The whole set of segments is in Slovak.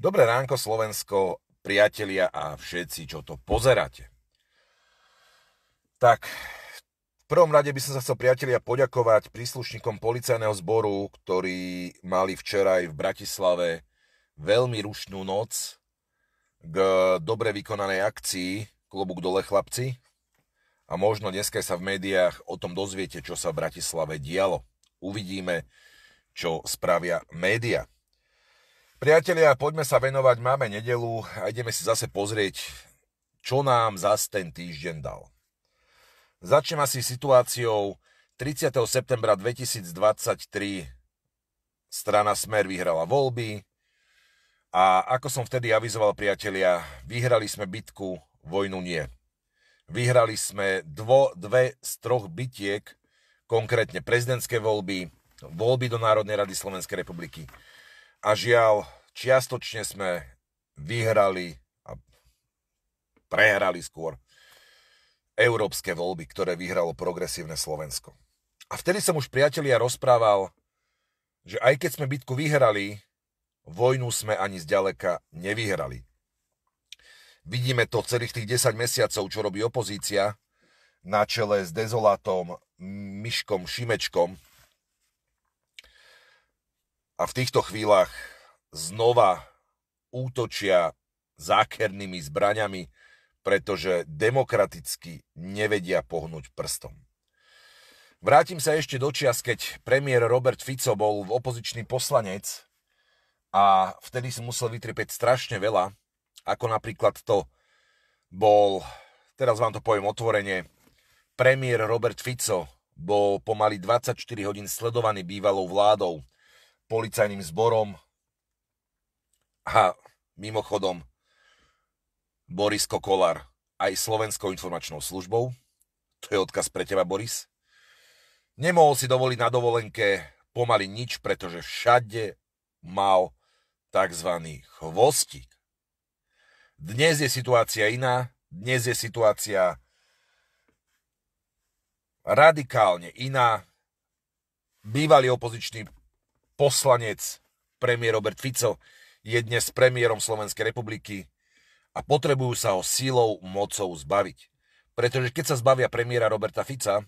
Dobré ránko Slovensko, priatelia a všetci, čo to pozeráte. Tak, v prvom rade by som sa chcel priatelia poďakovať príslušníkom policajného zboru, ktorí mali včera aj v Bratislave veľmi rušnú noc k dobre vykonanej akcii Klobúk dole chlapci. A možno dneska sa v médiách o tom dozviete, čo sa v Bratislave dialo. Uvidíme, čo spravia média. Priatelia, poďme sa venovať, máme nedelu a ideme si zase pozrieť, čo nám zase ten týždeň dal. Začnem asi situáciou 30. septembra 2023 strana Smer vyhrala voľby a ako som vtedy avizoval priatelia, vyhrali sme bitku, vojnu nie. Vyhrali sme dvo, dve z troch bitiek, konkrétne prezidentské voľby, voľby do Národnej rady Slovenskej republiky a žiaľ, čiastočne sme vyhrali a prehrali skôr európske voľby, ktoré vyhralo progresívne Slovensko. A vtedy som už priatelia rozprával, že aj keď sme bitku vyhrali, vojnu sme ani zďaleka nevyhrali. Vidíme to celých tých 10 mesiacov, čo robí opozícia na čele s dezolátom Myškom Šimečkom, a v týchto chvíľach znova útočia zákernými zbraňami, pretože demokraticky nevedia pohnúť prstom. Vrátim sa ešte do čias, keď premiér Robert Fico bol v opozičný poslanec a vtedy si musel vytriepeť strašne veľa, ako napríklad to bol, teraz vám to poviem otvorene, premiér Robert Fico bol pomaly 24 hodín sledovaný bývalou vládou policajným zborom a mimochodom Boris Kokolár aj Slovenskou informačnou službou. To je odkaz pre teba, Boris. Nemohol si dovoliť na dovolenke pomaly nič, pretože všade mal tzv. chvostík. Dnes je situácia iná, dnes je situácia radikálne iná. Bývalý opozičný poslanec, premiér Robert Fico, je dnes premiérom Slovenskej republiky a potrebujú sa ho sílou, mocou zbaviť. Pretože keď sa zbavia premiéra Roberta Fica,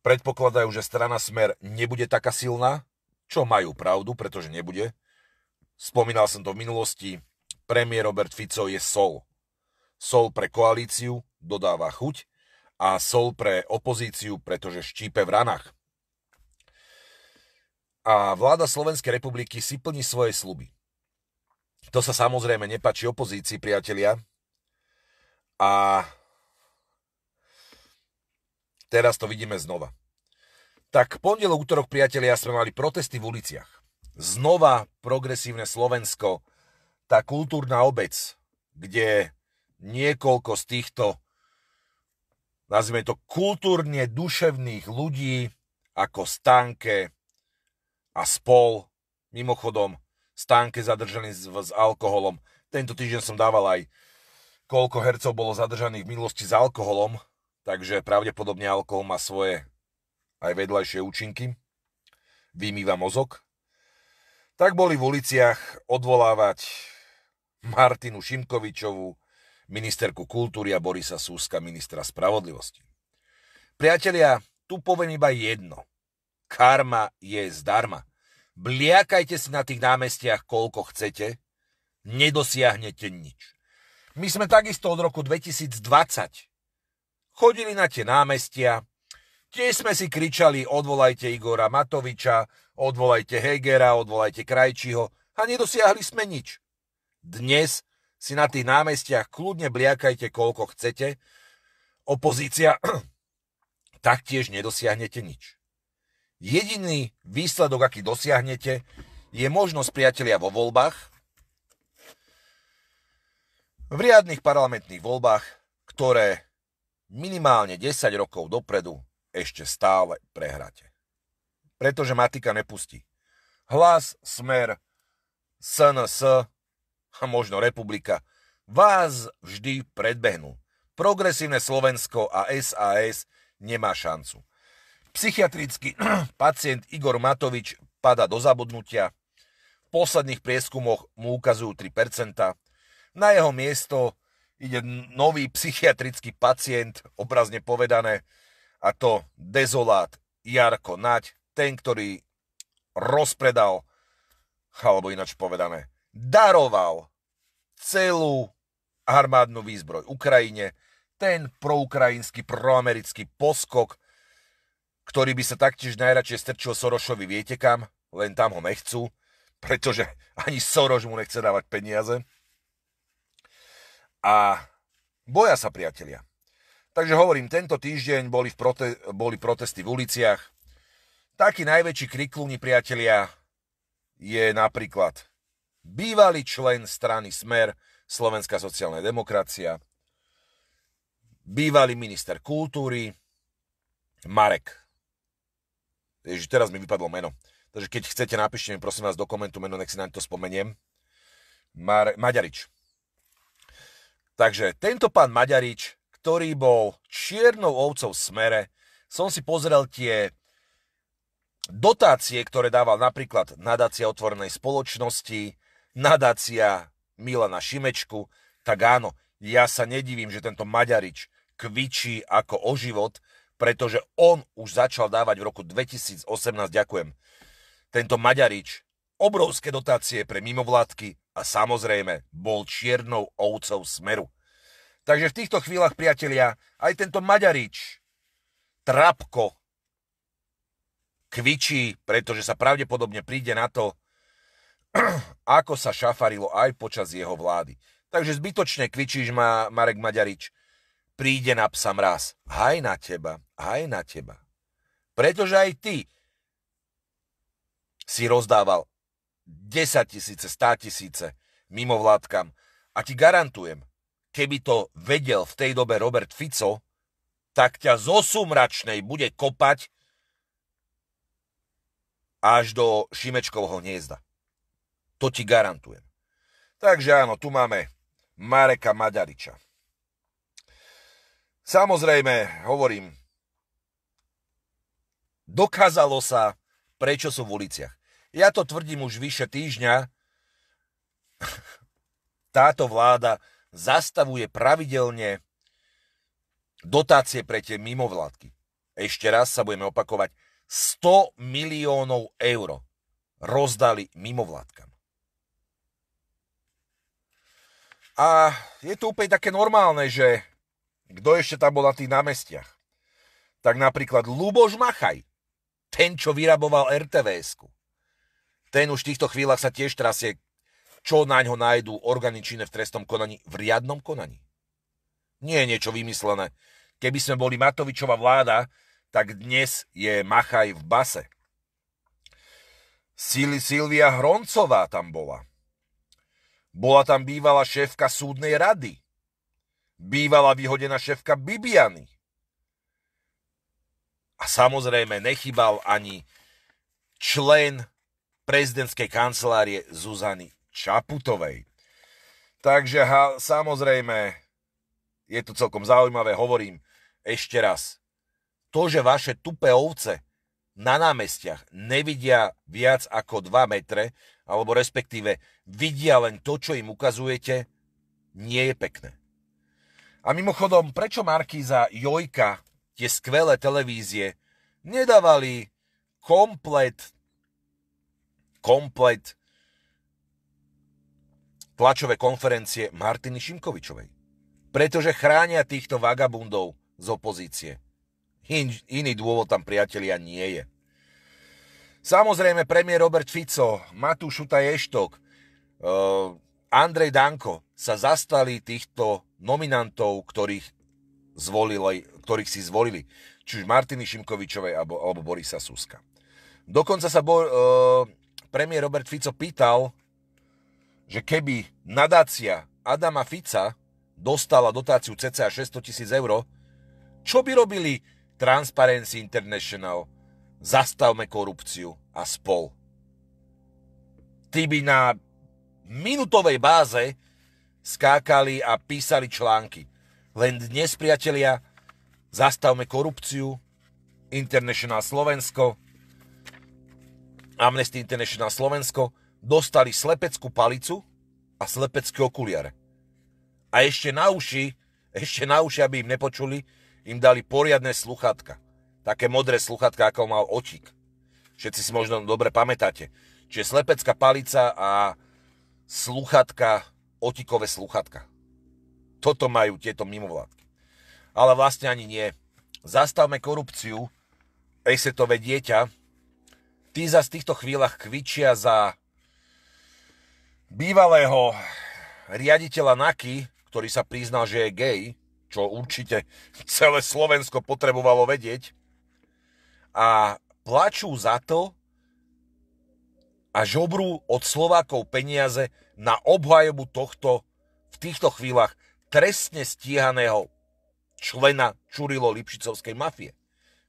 predpokladajú, že strana Smer nebude taká silná, čo majú pravdu, pretože nebude. Spomínal som to v minulosti, premiér Robert Fico je sol. Sol pre koalíciu dodáva chuť a sol pre opozíciu, pretože štípe v ranách a vláda Slovenskej republiky si plní svoje sluby. To sa samozrejme nepačí opozícii, priatelia. A teraz to vidíme znova. Tak pondelok, útorok, priatelia, sme mali protesty v uliciach. Znova progresívne Slovensko, tá kultúrna obec, kde niekoľko z týchto, nazvime to, kultúrne duševných ľudí, ako Stanke, a spol, mimochodom, stánke zadržaný s, s alkoholom. Tento týždeň som dával aj, koľko hercov bolo zadržaných v minulosti s alkoholom, takže pravdepodobne alkohol má svoje aj vedľajšie účinky. Vymýva mozog. Tak boli v uliciach odvolávať Martinu Šimkovičovú, ministerku kultúry a Borisa Súska, ministra spravodlivosti. Priatelia, tu poviem iba jedno. Karma je zdarma. Bliakajte si na tých námestiach, koľko chcete, nedosiahnete nič. My sme takisto od roku 2020 chodili na tie námestia, tiež sme si kričali odvolajte Igora Matoviča, odvolajte Hegera, odvolajte Krajčího a nedosiahli sme nič. Dnes si na tých námestiach kľudne bliakajte koľko chcete, opozícia taktiež nedosiahnete nič. Jediný výsledok, aký dosiahnete, je možnosť priatelia vo voľbách, v riadnych parlamentných voľbách, ktoré minimálne 10 rokov dopredu ešte stále prehráte. Pretože matika nepustí. Hlas, smer, SNS a možno republika vás vždy predbehnú. Progresívne Slovensko a SAS nemá šancu. Psychiatrický pacient Igor Matovič pada do zabudnutia. posledných prieskumoch mu ukazujú 3%. Na jeho miesto ide nový psychiatrický pacient, obrazne povedané, a to dezolát Jarko Nať, ten, ktorý rozpredal, alebo ináč povedané, daroval celú armádnu výzbroj Ukrajine, ten proukrajinský, proamerický poskok, ktorý by sa taktiež najradšej strčil Sorošovi viete kam, len tam ho nechcú, pretože ani Soroš mu nechce dávať peniaze. A boja sa priatelia. Takže hovorím, tento týždeň boli, v prote- boli protesty v uliciach. Taký najväčší kriklúni priatelia je napríklad bývalý člen strany Smer, Slovenská sociálna demokracia, bývalý minister kultúry, Marek. Ježi, teraz mi vypadlo meno. Takže keď chcete, napíšte mi prosím vás do komentu meno, nech si na to spomeniem. Mar- Maďarič. Takže tento pán Maďarič, ktorý bol čiernou ovcov v smere, som si pozrel tie dotácie, ktoré dával napríklad nadácia otvorenej spoločnosti, nadácia Milana Šimečku, tak áno, ja sa nedivím, že tento Maďarič kvičí ako o život, pretože on už začal dávať v roku 2018, ďakujem, tento Maďarič obrovské dotácie pre mimovládky a samozrejme bol čiernou ovcov smeru. Takže v týchto chvíľach, priatelia, aj tento Maďarič, Trapko, kvičí, pretože sa pravdepodobne príde na to, ako sa šafarilo aj počas jeho vlády. Takže zbytočne kvičíš, ma, Marek Maďarič, príde na psa mraz. Aj na teba, aj na teba. Pretože aj ty si rozdával 10 tisíce, 100 tisíce mimovládkam. A ti garantujem, keby to vedel v tej dobe Robert Fico, tak ťa zo sumračnej bude kopať až do Šimečkovho hniezda. To ti garantujem. Takže áno, tu máme Mareka Maďariča. Samozrejme, hovorím, dokázalo sa, prečo sú v uliciach. Ja to tvrdím už vyše týždňa. Táto vláda zastavuje pravidelne dotácie pre tie mimovládky. Ešte raz sa budeme opakovať. 100 miliónov eur rozdali mimovládkam. A je to úplne také normálne, že kto ešte tam bol na tých námestiach? Tak napríklad Luboš Machaj, ten, čo vyraboval RTVS-ku ten už v týchto chvíľach sa tiež trasie, čo na ňo nájdú orgány v trestnom konaní v riadnom konaní. Nie je niečo vymyslené. Keby sme boli Matovičová vláda, tak dnes je Machaj v base. Sil- Silvia Hroncová tam bola. Bola tam bývalá šéfka súdnej rady. Bývala vyhodená šéfka Bibiany. A samozrejme nechybal ani člen prezidentskej kancelárie Zuzany Čaputovej. Takže ha, samozrejme, je to celkom zaujímavé, hovorím ešte raz. To, že vaše tupé ovce na námestiach nevidia viac ako 2 metre, alebo respektíve vidia len to, čo im ukazujete, nie je pekné. A mimochodom, prečo Markíza Jojka tie skvelé televízie nedávali komplet komplet tlačové konferencie Martiny Šimkovičovej. Pretože chránia týchto vagabundov z opozície. In, iný dôvod tam, priatelia, nie je. Samozrejme, premiér Robert Fico, Matúš Šuta Ještok, uh, Andrej Danko sa zastali týchto nominantov, ktorých, zvolili, ktorých si zvolili. Či už Martiny Šimkovičovej alebo, alebo Borisa Suska. Dokonca sa bo, uh, premiér Robert Fico pýtal, že keby nadácia Adama Fica dostala dotáciu cca 600 tisíc eur, čo by robili Transparency International, Zastavme korupciu a spol. Tí by na minutovej báze skákali a písali články. Len dnes, priatelia, zastavme korupciu, International Slovensko, Amnesty International Slovensko dostali slepeckú palicu a slepecké okuliare. A ešte na uši, ešte na uši, aby im nepočuli, im dali poriadne sluchatka. Také modré sluchatka, ako mal očík. Všetci si možno dobre pamätáte. Čiže slepecká palica a sluchatka, otikové sluchatka. Toto majú tieto mimovládky. Ale vlastne ani nie. Zastavme korupciu, esetové dieťa, tí za v týchto chvíľach kvičia za bývalého riaditeľa NAKY, ktorý sa priznal, že je gay, čo určite celé Slovensko potrebovalo vedieť, a plačú za to a žobrú od Slovákov peniaze na obhajobu tohto v týchto chvíľach trestne stíhaného člena Čurilo Lipšicovskej mafie.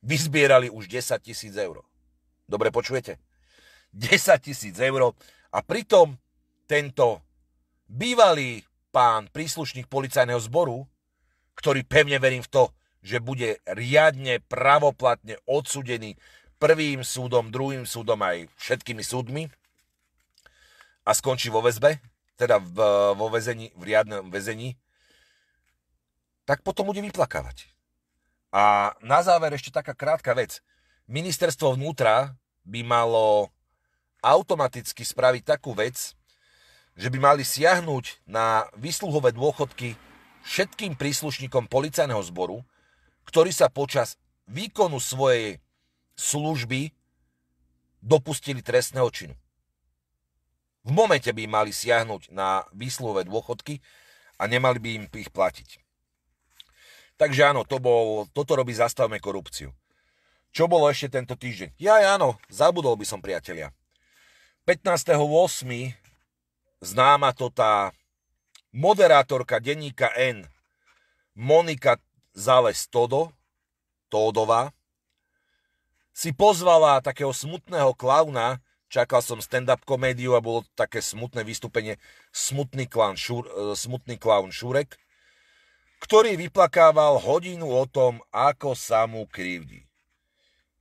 Vyzbierali už 10 tisíc eur. Dobre počujete? 10 tisíc eur a pritom tento bývalý pán príslušník policajného zboru, ktorý pevne verím v to, že bude riadne, pravoplatne odsudený prvým súdom, druhým súdom aj všetkými súdmi a skončí vo väzbe, teda v, vo väzení, v riadnom väzení, tak potom bude vyplakávať. A na záver ešte taká krátka vec. Ministerstvo vnútra by malo automaticky spraviť takú vec, že by mali siahnuť na výsluhové dôchodky všetkým príslušníkom policajného zboru, ktorí sa počas výkonu svojej služby dopustili trestného činu. V momente by mali siahnuť na výsluhové dôchodky a nemali by im ich platiť. Takže áno, to bol, toto robí Zastavme korupciu. Čo bolo ešte tento týždeň? Ja, áno, zabudol by som, priatelia. 15.8. známa to tá moderátorka denníka N, Monika Zales Todo, Tódová, si pozvala takého smutného klauna, čakal som stand-up komédiu a bolo také smutné vystúpenie, smutný, klaun, šur, e, smutný klaun Šurek, ktorý vyplakával hodinu o tom, ako sa mu krivdí.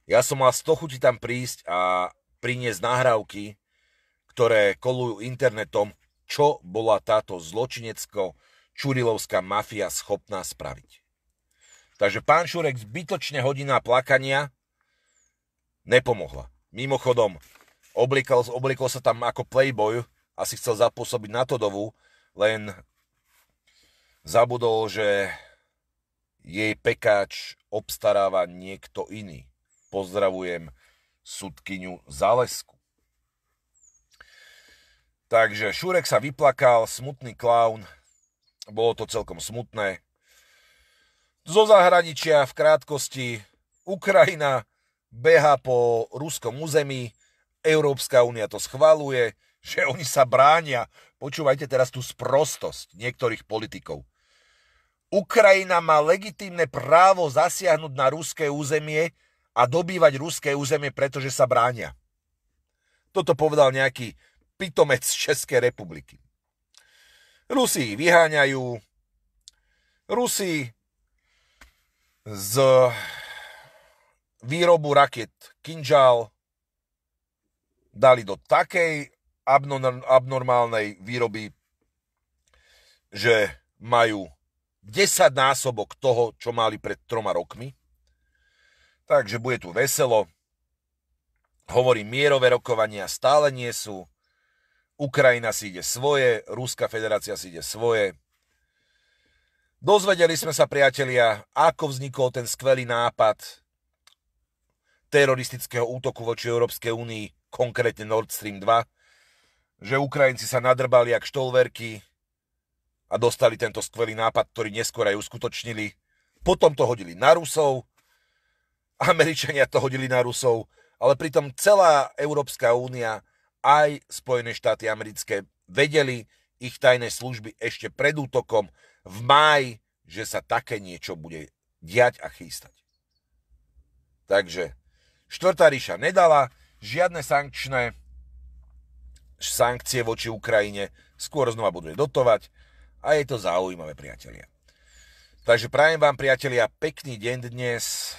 Ja som mal z chuti tam prísť a priniesť nahrávky, ktoré kolujú internetom, čo bola táto zločinecko-čurilovská mafia schopná spraviť. Takže pán Šurek zbytočne hodina plakania nepomohla. Mimochodom, oblikol, oblikol sa tam ako playboy, asi chcel zapôsobiť na Todovu, len zabudol, že jej pekáč obstaráva niekto iný. Pozdravujem sudkyňu Zalesku. Takže Šurek sa vyplakal, smutný klaun, bolo to celkom smutné, zo zahraničia v krátkosti Ukrajina beha po ruskom území, Európska únia to schvaluje, že oni sa bránia. Počúvajte teraz tú sprostosť niektorých politikov. Ukrajina má legitímne právo zasiahnuť na ruské územie a dobývať ruské územie, pretože sa bránia. Toto povedal nejaký pitomec Českej republiky. Rusi vyháňajú, Rusi z výrobu raket Kinžal dali do takej abnormálnej výroby, že majú 10 násobok toho, čo mali pred troma rokmi. Takže bude tu veselo. Hovorím, mierové rokovania stále nie sú. Ukrajina si ide svoje, Ruská federácia si ide svoje. Dozvedeli sme sa, priatelia, ako vznikol ten skvelý nápad teroristického útoku voči Európskej únii, konkrétne Nord Stream 2, že Ukrajinci sa nadrbali jak štolverky a dostali tento skvelý nápad, ktorý neskôr aj uskutočnili. Potom to hodili na Rusov, Američania to hodili na Rusov, ale pritom celá Európska únia aj Spojené štáty americké vedeli ich tajné služby ešte pred útokom v máji, že sa také niečo bude diať a chystať. Takže štvrtá ríša nedala žiadne sankčné sankcie voči Ukrajine, skôr znova budú dotovať a je to zaujímavé, priatelia. Takže prajem vám, priatelia, pekný deň dnes.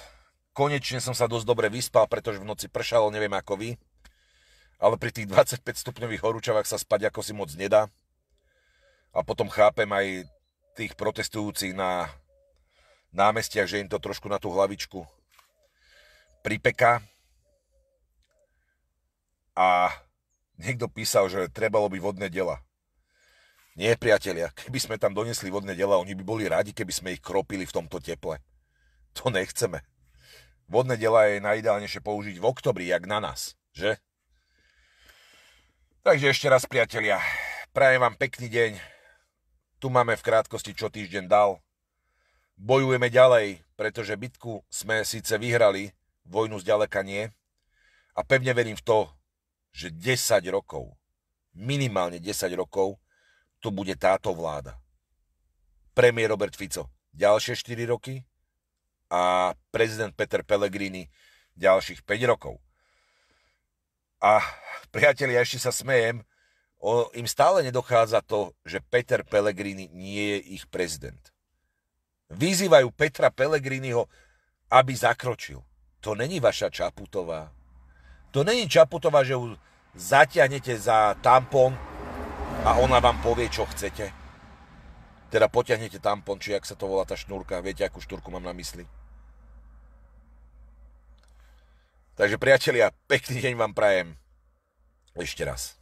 Konečne som sa dosť dobre vyspal, pretože v noci pršalo, neviem ako vy. ale pri tých 25 stupňových horúčavách sa spať ako si moc nedá. A potom chápem aj tých protestujúcich na námestiach, že im to trošku na tú hlavičku pripeká. A niekto písal, že trebalo by vodné dela. Nie, priatelia, keby sme tam donesli vodné dela, oni by boli radi, keby sme ich kropili v tomto teple. To nechceme. Vodné dela je najideálnejšie použiť v oktobri, jak na nás, že? Takže ešte raz, priatelia, prajem vám pekný deň. Tu máme v krátkosti, čo týždeň dal. Bojujeme ďalej, pretože bitku sme síce vyhrali, vojnu zďaleka nie. A pevne verím v to, že 10 rokov, minimálne 10 rokov, tu bude táto vláda. Premiér Robert Fico ďalšie 4 roky a prezident Peter Pellegrini ďalších 5 rokov. A priatelia, ešte sa smejem, o, im stále nedochádza to, že Peter Pellegrini nie je ich prezident. Vyzývajú Petra Pellegriniho, aby zakročil. To není vaša Čaputová. To není Čaputová, že ju zatiahnete za tampon a ona vám povie, čo chcete. Teda potiahnete tampon, či ak sa to volá tá šnúrka. Viete, akú štúrku mám na mysli? Takže priatelia, pekný deň vám prajem. Ešte raz.